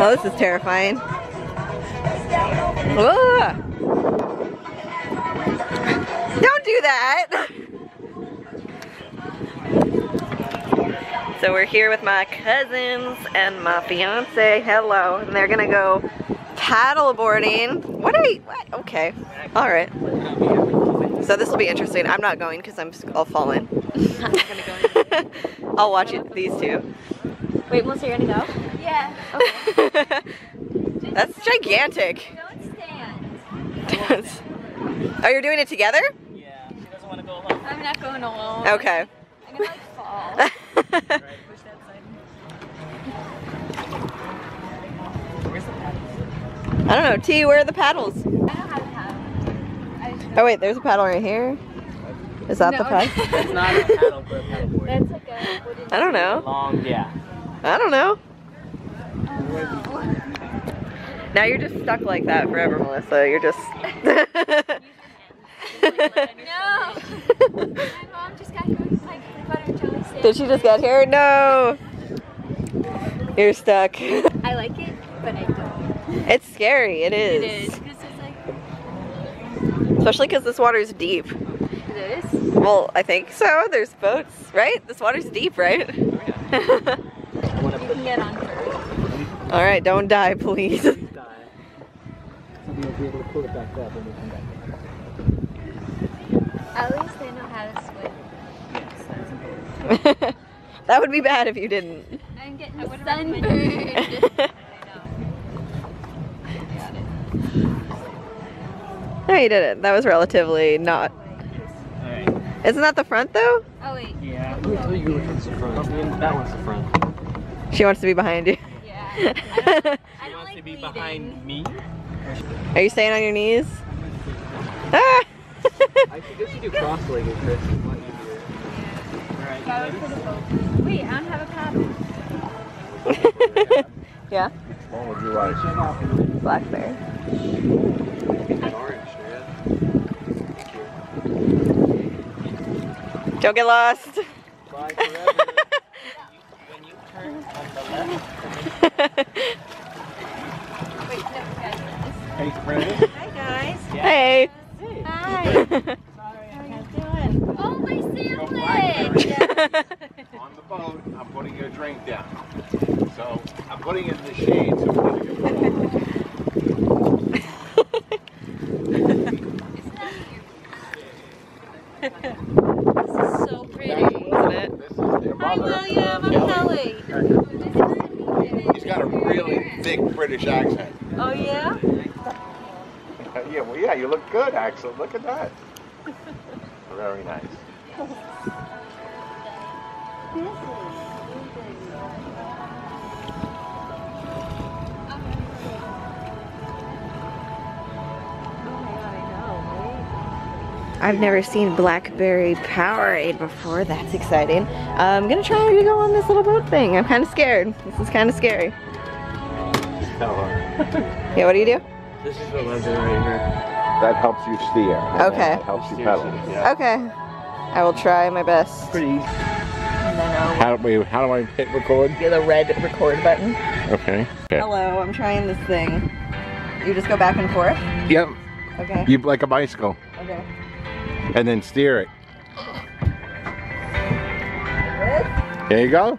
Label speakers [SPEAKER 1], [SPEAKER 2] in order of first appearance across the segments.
[SPEAKER 1] Oh, this is terrifying. Ugh. Don't do that. So we're here with my cousins and my fiance. Hello. And they're gonna go paddle boarding. What are you, what? Okay. All right. So this will be interesting. I'm not going because I'm, I'll fall in.
[SPEAKER 2] I'm not gonna go. in.
[SPEAKER 1] I'll watch it, these two.
[SPEAKER 2] Wait, Melissa, you're gonna go?
[SPEAKER 3] Yeah.
[SPEAKER 1] That's gigantic.
[SPEAKER 3] Don't stand.
[SPEAKER 1] oh, you're doing it together?
[SPEAKER 4] Yeah, she doesn't want to go alone.
[SPEAKER 3] I'm not going alone.
[SPEAKER 1] Okay.
[SPEAKER 3] I'm gonna like fall.
[SPEAKER 4] Right, push that side. Where's the paddles?
[SPEAKER 1] I don't know. T, where are the paddles?
[SPEAKER 3] I don't know how paddle.
[SPEAKER 1] Oh wait, there's a paddle right here. Is that the paddle?
[SPEAKER 4] It's not a paddle for a paddleboard.
[SPEAKER 3] That's like a wooden.
[SPEAKER 1] I don't know.
[SPEAKER 4] Long, yeah.
[SPEAKER 1] I don't know.
[SPEAKER 3] Oh,
[SPEAKER 1] Now you're just stuck like that forever, Melissa. You're just.
[SPEAKER 3] no. My mom just got here with like butter and jelly sandwich.
[SPEAKER 1] Did she just get here? No. You're stuck.
[SPEAKER 3] I like it, but I don't.
[SPEAKER 1] It's scary. It is.
[SPEAKER 3] It is. Like.
[SPEAKER 1] Especially because this water is deep.
[SPEAKER 3] It is.
[SPEAKER 1] Well, I think so. There's boats, right? This water's deep, right?
[SPEAKER 4] Want to
[SPEAKER 3] You can get on first.
[SPEAKER 1] All right, don't die, please.
[SPEAKER 4] die. So we'll be able to pull it back up when we come back.
[SPEAKER 3] At least I know how to swim. Yes, that's important.
[SPEAKER 1] that would be bad if you didn't.
[SPEAKER 3] I'm getting sunburned.
[SPEAKER 1] No, you didn't. That was relatively not.
[SPEAKER 4] Alright.
[SPEAKER 1] Isn't that the front though?
[SPEAKER 3] oh wait.
[SPEAKER 4] Yeah. Let me tell you which one's the front. that one's the front.
[SPEAKER 1] She wants to be behind you.
[SPEAKER 3] Yeah. I don't, I
[SPEAKER 4] She
[SPEAKER 3] don't
[SPEAKER 4] wants
[SPEAKER 3] like
[SPEAKER 4] to be
[SPEAKER 3] bleeding.
[SPEAKER 4] behind me.
[SPEAKER 1] Are you staying on your knees? Ah!
[SPEAKER 4] I guess you do cross-legged, Chris. It's a lot easier. Alright,
[SPEAKER 3] If I
[SPEAKER 4] you
[SPEAKER 3] would
[SPEAKER 4] ready?
[SPEAKER 3] put a boat- Wait, I don't have a paddle.
[SPEAKER 1] yeah,
[SPEAKER 5] What would you like?
[SPEAKER 1] blackberry.
[SPEAKER 5] Orange,
[SPEAKER 1] Don't get lost.
[SPEAKER 4] Bye forever. when you turn on the left,
[SPEAKER 3] Wait, no, guys.
[SPEAKER 4] Hey, friend.
[SPEAKER 2] Hi guys.
[SPEAKER 1] hey.
[SPEAKER 3] Hi.
[SPEAKER 2] Sorry, how you doing?
[SPEAKER 3] Oh, my sandwich.
[SPEAKER 5] On the boat, I'm putting your drink down. So I'm putting it in the shade so when you get
[SPEAKER 2] This is so pretty.
[SPEAKER 1] Isn't it?
[SPEAKER 5] This is their
[SPEAKER 2] Hi
[SPEAKER 5] mother.
[SPEAKER 2] William, I'm Kelly.
[SPEAKER 5] He's got a really thick British accent.
[SPEAKER 2] Oh yeah?
[SPEAKER 5] Uh, yeah, well, yeah, you look good, Axel. Look at that. Very nice.
[SPEAKER 1] I've never seen blackberry Powerade before. That's exciting. I'm gonna try to go on this little boat thing. I'm kind of scared. This is kind of scary. Yeah, what do you do?
[SPEAKER 4] This is the leather right here.
[SPEAKER 5] That helps you steer.
[SPEAKER 1] Okay.
[SPEAKER 5] That helps you pedal. Yeah.
[SPEAKER 1] Okay. I will try my best.
[SPEAKER 4] Pretty easy.
[SPEAKER 1] And then I'll
[SPEAKER 5] How do we? How do I hit record?
[SPEAKER 1] get the red record button.
[SPEAKER 5] Okay. Okay.
[SPEAKER 1] Hello, I'm trying this thing. You just go back and forth?
[SPEAKER 5] Yep.
[SPEAKER 1] Okay.
[SPEAKER 5] You like a bicycle,
[SPEAKER 1] Okay.
[SPEAKER 5] and then steer it.
[SPEAKER 1] Good?
[SPEAKER 5] There you go.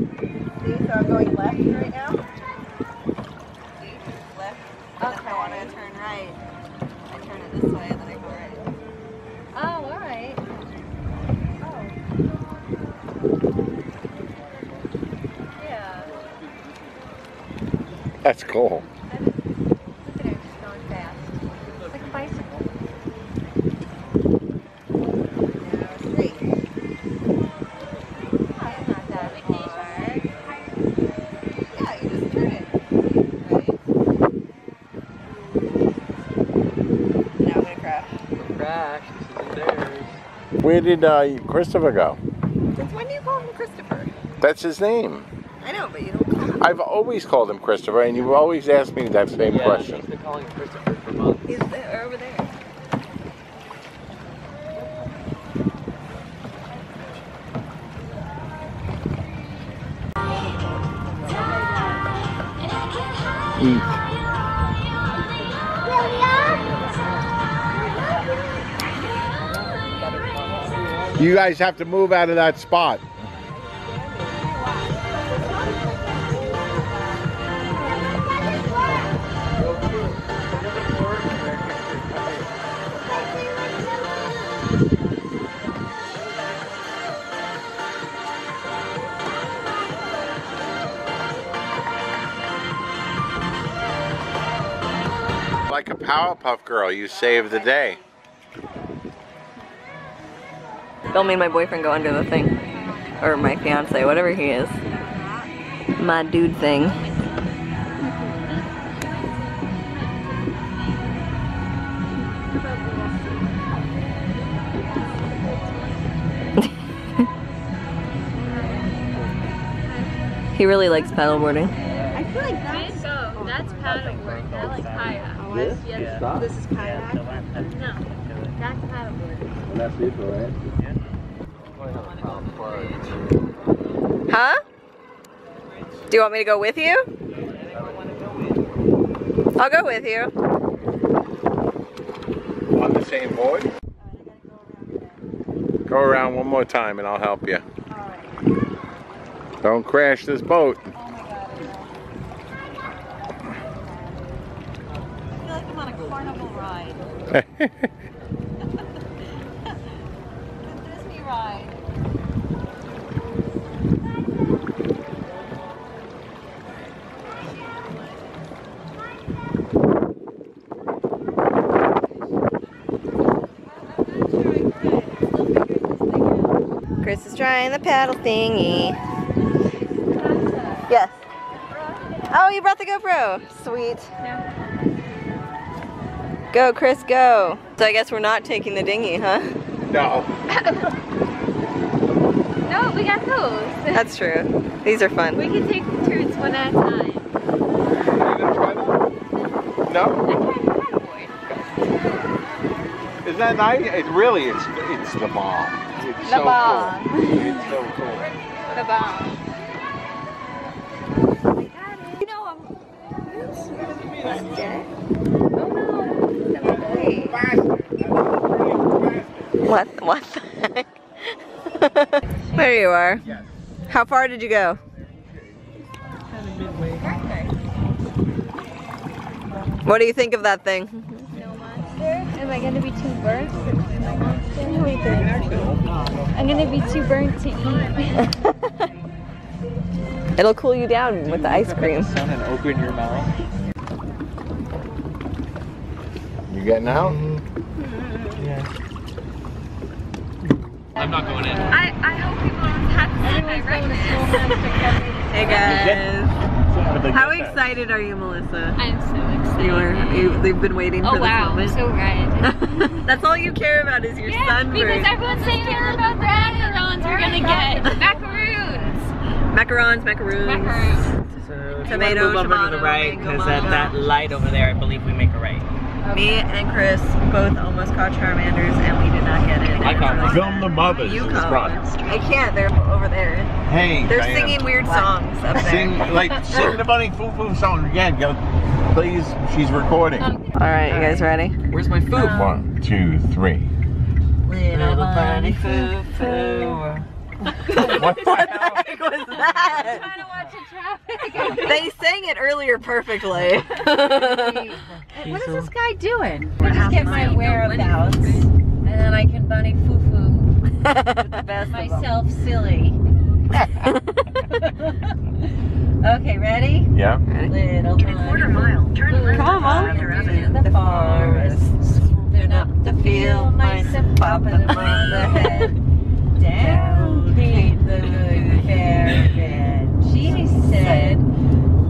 [SPEAKER 3] is
[SPEAKER 4] theirs.
[SPEAKER 5] Where did uh, Christopher go?
[SPEAKER 1] Since when do you call him Christopher?
[SPEAKER 5] That's his name.
[SPEAKER 1] I know, but you don't.
[SPEAKER 5] I've always called him Christopher, and you've always asked me that same
[SPEAKER 4] yeah,
[SPEAKER 5] question.
[SPEAKER 4] She's calling Christopher for months.
[SPEAKER 1] He's there, over there.
[SPEAKER 5] You guys have to move out of that spot. Like a Powerpuff Girl, you saved the day.
[SPEAKER 1] Don't mean my boyfriend go under the thing. Or my fiance, whatever he is. My dude thing. he really likes paddleboarding.
[SPEAKER 3] I feel like that's so. That's paddleboard. Not like kayak. Oh,
[SPEAKER 4] This?
[SPEAKER 3] yes.
[SPEAKER 4] Yeah.
[SPEAKER 3] This is kayak. No, that's paddleboard.
[SPEAKER 5] That's it, right?
[SPEAKER 1] Huh? Do you want me to go with you? I'll go with you.
[SPEAKER 5] On the same board? Go around one more time and I'll help you. Don't crash this boat.
[SPEAKER 1] I feel like I'm on a carnival ride. A Disney ride. Chris is trying the paddle thingy. Yes. Oh, you brought the GoPro. Sweet. Go, Chris, go. So I guess we're not taking the dinghy, huh?
[SPEAKER 5] no.
[SPEAKER 3] No, we got those.
[SPEAKER 1] That's true. These are fun.
[SPEAKER 3] We can take the turns one at a time.
[SPEAKER 5] No? Isn't that nice? It really, it's it's the bomb. It's
[SPEAKER 3] The
[SPEAKER 5] so
[SPEAKER 3] bomb.
[SPEAKER 5] cool. It's so cool.
[SPEAKER 3] The bomb.
[SPEAKER 1] You know, I'm What? What the heck? there you are. How far did you go? What do you think of that thing?
[SPEAKER 3] Am I gonna be too burnt? I'm gonna be too burnt to eat.
[SPEAKER 1] It'll cool you down with the ice cream.
[SPEAKER 4] Sun and open your mouth.
[SPEAKER 5] You getting out?
[SPEAKER 4] I'm not going in.
[SPEAKER 3] I, I hope people don't have to Everyone's going to school
[SPEAKER 1] Hey guys. How excited are you, Melissa?
[SPEAKER 3] I'm so excited.
[SPEAKER 1] You are. You, they've been waiting
[SPEAKER 3] Oh
[SPEAKER 1] for
[SPEAKER 3] wow, I'm
[SPEAKER 1] this
[SPEAKER 3] so red.
[SPEAKER 1] That's all you care about is your
[SPEAKER 3] yeah,
[SPEAKER 1] sunburn.
[SPEAKER 3] because everyone's saying care about the macarons we're gonna get. Macaroons.
[SPEAKER 1] macarons, macaroons.
[SPEAKER 3] Macaroons.
[SPEAKER 4] So if
[SPEAKER 1] Tomato,
[SPEAKER 4] to move over to the right, because at that light over there, I believe we make a right.
[SPEAKER 1] Me and Chris both almost caught Charmanders and we did not get it.
[SPEAKER 4] I caught
[SPEAKER 1] It was
[SPEAKER 5] Film the mothers in
[SPEAKER 1] Yukon.
[SPEAKER 5] front.
[SPEAKER 1] I can't. They're over there.
[SPEAKER 5] Hey,
[SPEAKER 1] They're
[SPEAKER 5] Diane.
[SPEAKER 1] singing weird songs up there.
[SPEAKER 5] Sing like sing the bunny foo foo song again. Go, please. She's recording.
[SPEAKER 1] All right, you guys ready?
[SPEAKER 4] Where's my food?
[SPEAKER 5] Um, one, two, three.
[SPEAKER 1] Little bunny foo foo.
[SPEAKER 5] What
[SPEAKER 1] What the
[SPEAKER 5] hell?
[SPEAKER 1] Heck was that?
[SPEAKER 3] Trying to watch the traffic.
[SPEAKER 1] They sang it earlier perfectly.
[SPEAKER 2] What is this guy doing? I just get my whereabouts, and then I can bunny foo foo myself silly. okay, ready?
[SPEAKER 5] Yeah.
[SPEAKER 2] Little quarter mile, turn left
[SPEAKER 1] Come on.
[SPEAKER 2] through the forest, swooping up the field, mice and popping them on the head. Down came the good fairy, and she said,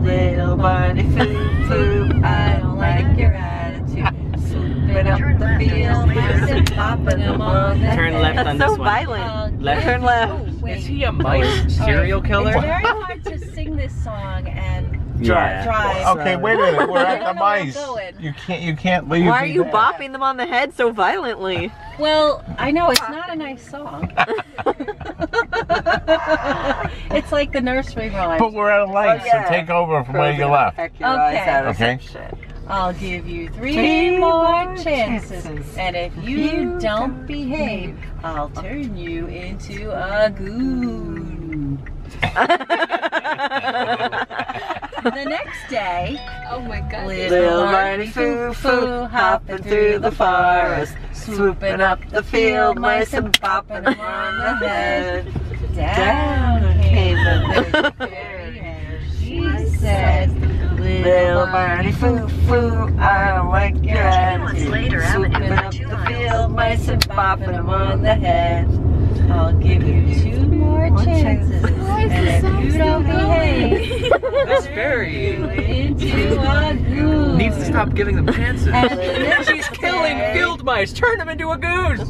[SPEAKER 2] Little bunny foo foo, I don't like your attitude. Swooping up the field, and popping them on the head.
[SPEAKER 4] Turn left on
[SPEAKER 1] That's so
[SPEAKER 4] this one.
[SPEAKER 1] violent.
[SPEAKER 4] Uh, left.
[SPEAKER 1] Turn left.
[SPEAKER 2] Oh.
[SPEAKER 4] Is he a oh, mice serial killer?
[SPEAKER 2] It's very hard to sing this song and
[SPEAKER 4] Yeah.
[SPEAKER 2] drive.
[SPEAKER 5] Okay, wait a minute. We're at the
[SPEAKER 2] know
[SPEAKER 5] mice. You can't. You can't leave.
[SPEAKER 1] Why are you
[SPEAKER 5] there.
[SPEAKER 1] bopping them on the head so violently?
[SPEAKER 2] Well, I know it's not a nice song. it's like the nursery rhyme.
[SPEAKER 5] But we're at a light,
[SPEAKER 1] Oh, yeah.
[SPEAKER 5] so take over from where you left.
[SPEAKER 2] Okay.
[SPEAKER 5] Okay.
[SPEAKER 2] I'll give you three, more chances, and if you don't behave, I'll turn you into a goon. The next day,
[SPEAKER 3] Oh my god.
[SPEAKER 2] little Barney foo foo hopping through the forest, swooping up the field, mice and popping them on the head. Down came the big fairy, and she said, Little Barney foo foo, I like your attitude. Swooping up the field, mice and popping them on the head. I'll give you two more chances, and if you don't behave,
[SPEAKER 4] This fairy
[SPEAKER 2] into a goon.
[SPEAKER 4] needs to stop giving them chances.
[SPEAKER 2] And the
[SPEAKER 4] She's killing
[SPEAKER 2] day-
[SPEAKER 4] field mice. Turn them into a goose.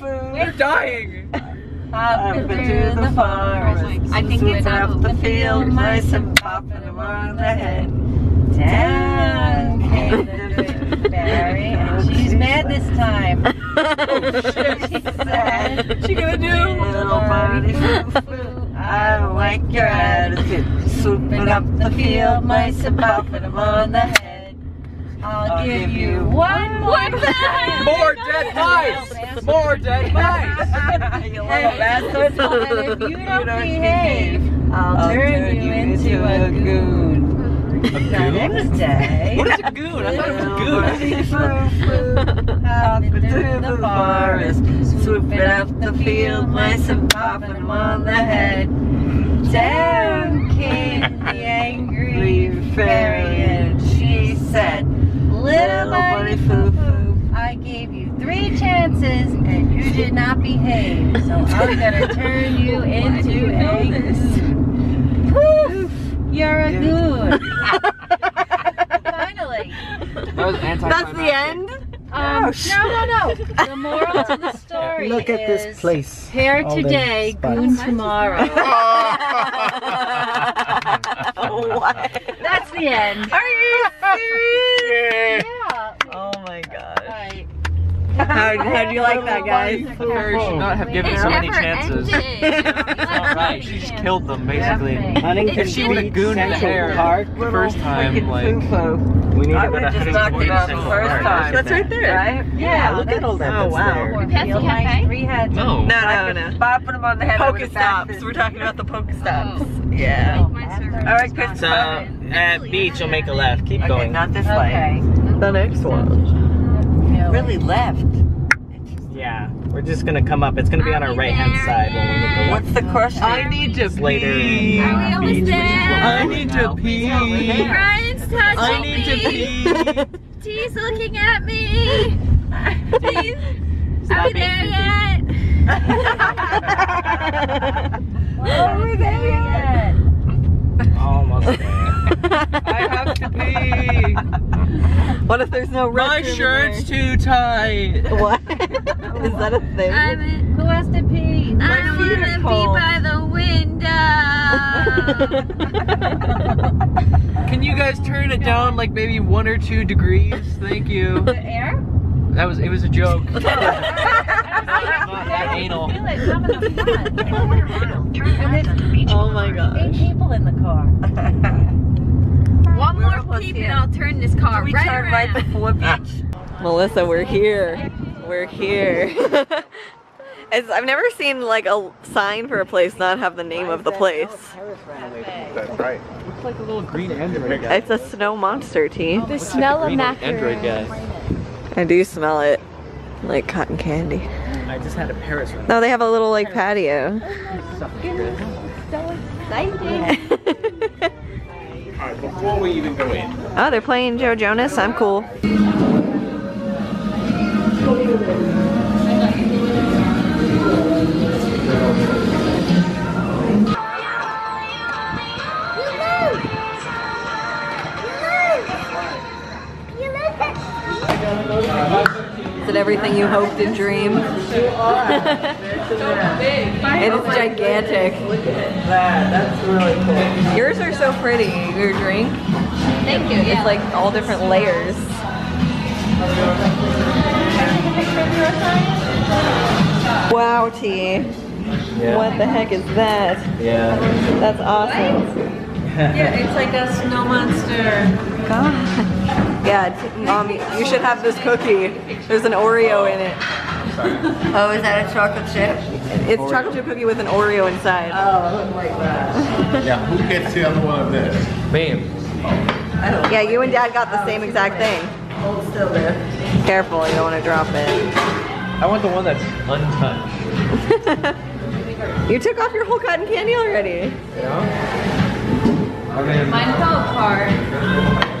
[SPEAKER 4] They're dying.
[SPEAKER 2] Hopping through the forest.
[SPEAKER 1] I think it's
[SPEAKER 2] up the field, mice and popping them on the head. Down came the big she's mad this time. She said,
[SPEAKER 4] She gonna do?
[SPEAKER 2] Little bunny foo foo, I don't like your attitude. Swooping up the field, mice and popping them on the head. I'll give you one more time.
[SPEAKER 4] More dead mice. More dead mice.
[SPEAKER 2] And if you don't behave, I'll turn you into a goon.
[SPEAKER 4] Goon?
[SPEAKER 2] next day,
[SPEAKER 4] What is a goon? I thought it was a goose.
[SPEAKER 2] hopping through the forest, swooping up the field, mice and popping them on the head. Down came the angry fairy, and she said, Little bunny foo foo, I gave you three chances, and you did not behave, so I'm gonna turn you into a goon. Poof! You're a goon.
[SPEAKER 4] That was
[SPEAKER 1] That's the end?
[SPEAKER 2] Um, no, no, no. The moral to the story
[SPEAKER 6] Look at
[SPEAKER 2] is
[SPEAKER 6] this place.
[SPEAKER 2] Hair today,
[SPEAKER 6] spots.
[SPEAKER 2] goon tomorrow.
[SPEAKER 1] what?
[SPEAKER 2] That's the end.
[SPEAKER 1] Are you serious?
[SPEAKER 2] Yeah.
[SPEAKER 1] Oh my gosh.
[SPEAKER 2] Right.
[SPEAKER 1] How, how do you like that, guys?
[SPEAKER 4] Fairy should not have given
[SPEAKER 3] It
[SPEAKER 4] so many
[SPEAKER 3] never
[SPEAKER 4] chances.
[SPEAKER 3] ended.
[SPEAKER 4] It's not right. She just killed them basically.
[SPEAKER 6] Huntington
[SPEAKER 4] If she would've
[SPEAKER 6] Beach
[SPEAKER 4] gooned the
[SPEAKER 6] Central
[SPEAKER 4] hair
[SPEAKER 6] Park.
[SPEAKER 4] the first time, like
[SPEAKER 6] We need
[SPEAKER 1] I
[SPEAKER 6] to go
[SPEAKER 1] would've just knocked it
[SPEAKER 6] Beach
[SPEAKER 1] out the
[SPEAKER 6] Central
[SPEAKER 1] first time. That's right there.
[SPEAKER 6] Right? Yeah, look at all that.
[SPEAKER 1] Oh,
[SPEAKER 6] that's
[SPEAKER 1] wow.
[SPEAKER 6] there.
[SPEAKER 3] Fancy cafe?
[SPEAKER 2] Three heads.
[SPEAKER 4] No.
[SPEAKER 1] No, no, no.
[SPEAKER 6] Bopping them on the head.
[SPEAKER 1] Pokestops. We're talking about the Pokestops. Oh. Yeah.
[SPEAKER 3] Oh, my server.
[SPEAKER 1] All right, Chris.
[SPEAKER 6] So at beach, you'll make a left. Keep going.
[SPEAKER 1] not this
[SPEAKER 2] Okay.
[SPEAKER 1] The next one.
[SPEAKER 2] No.
[SPEAKER 1] Really left.
[SPEAKER 6] Yeah, we're just gonna come up. It's gonna be on our right hand side when we the.
[SPEAKER 1] What's the question?
[SPEAKER 4] I need to
[SPEAKER 6] Later
[SPEAKER 4] pee.
[SPEAKER 3] Are we almost
[SPEAKER 6] Beach,
[SPEAKER 3] there?
[SPEAKER 4] I
[SPEAKER 6] we're
[SPEAKER 4] need to pee.
[SPEAKER 3] Brian's touching
[SPEAKER 4] I need to pee.
[SPEAKER 3] T's looking at me. Please. Are we there yet?
[SPEAKER 2] Are we there yet?
[SPEAKER 6] Almost there.
[SPEAKER 4] I have to pee.
[SPEAKER 1] What if there's no
[SPEAKER 4] My
[SPEAKER 1] restroom in
[SPEAKER 4] shirt's too tight.
[SPEAKER 1] there? What? Is that a thing?
[SPEAKER 3] I'm in,
[SPEAKER 2] Who has to pee?
[SPEAKER 3] I
[SPEAKER 1] feet
[SPEAKER 3] want
[SPEAKER 1] are
[SPEAKER 3] to be
[SPEAKER 1] cold.
[SPEAKER 3] by the window.
[SPEAKER 4] Can you guys turn it down like maybe one or two degrees? Thank you.
[SPEAKER 2] The air?
[SPEAKER 4] That was it was a joke.
[SPEAKER 2] I
[SPEAKER 6] anal.
[SPEAKER 2] Feel it coming up
[SPEAKER 1] Oh my gosh.
[SPEAKER 2] Eight people in the car.
[SPEAKER 3] One
[SPEAKER 1] We're
[SPEAKER 3] more peep
[SPEAKER 1] here.
[SPEAKER 3] and I'll turn this car
[SPEAKER 2] we
[SPEAKER 3] right
[SPEAKER 2] turn
[SPEAKER 3] around.
[SPEAKER 2] right before beach.
[SPEAKER 1] Melissa, we're here. We're here. it's, I've never seen like a sign for a place not have the name of the place.
[SPEAKER 5] That's right.
[SPEAKER 6] Looks like a little green android guy.
[SPEAKER 1] It's a snow monster tea.
[SPEAKER 3] Oh, the smell of
[SPEAKER 6] Green
[SPEAKER 3] macaroons.
[SPEAKER 6] android guy.
[SPEAKER 1] I do smell it like cotton candy.
[SPEAKER 6] I just had a Paris.
[SPEAKER 1] No, they have a little like patio.
[SPEAKER 5] All right, before we even go in,
[SPEAKER 1] Oh, they're playing Joe Jonas. I'm cool. Is it everything you hoped and dreamed? it is gigantic.
[SPEAKER 6] That, that's really cool.
[SPEAKER 1] Yours are so pretty. Your drink.
[SPEAKER 3] Thank you.
[SPEAKER 1] It's like all different layers. Wow, T.
[SPEAKER 6] Yeah.
[SPEAKER 1] What the heck is that?
[SPEAKER 6] Yeah.
[SPEAKER 1] That's awesome.
[SPEAKER 2] Yeah, it's like a snow monster.
[SPEAKER 1] God. Yeah, t- um, you should have this cookie. There's an Oreo in it.
[SPEAKER 2] Oh, is that a chocolate chip?
[SPEAKER 1] It's chocolate chip cookie with an Oreo inside.
[SPEAKER 2] Oh, I wouldn't like that.
[SPEAKER 5] yeah, who gets the other one of this?
[SPEAKER 6] Bam.
[SPEAKER 2] I
[SPEAKER 1] Yeah, you and Dad got the same exact thing.
[SPEAKER 2] hold still there.
[SPEAKER 1] Careful, you don't want to drop it.
[SPEAKER 6] I want the one that's untouched.
[SPEAKER 1] You took off your whole cotton candy already.
[SPEAKER 6] Yeah. I mean,
[SPEAKER 3] Mine fell apart.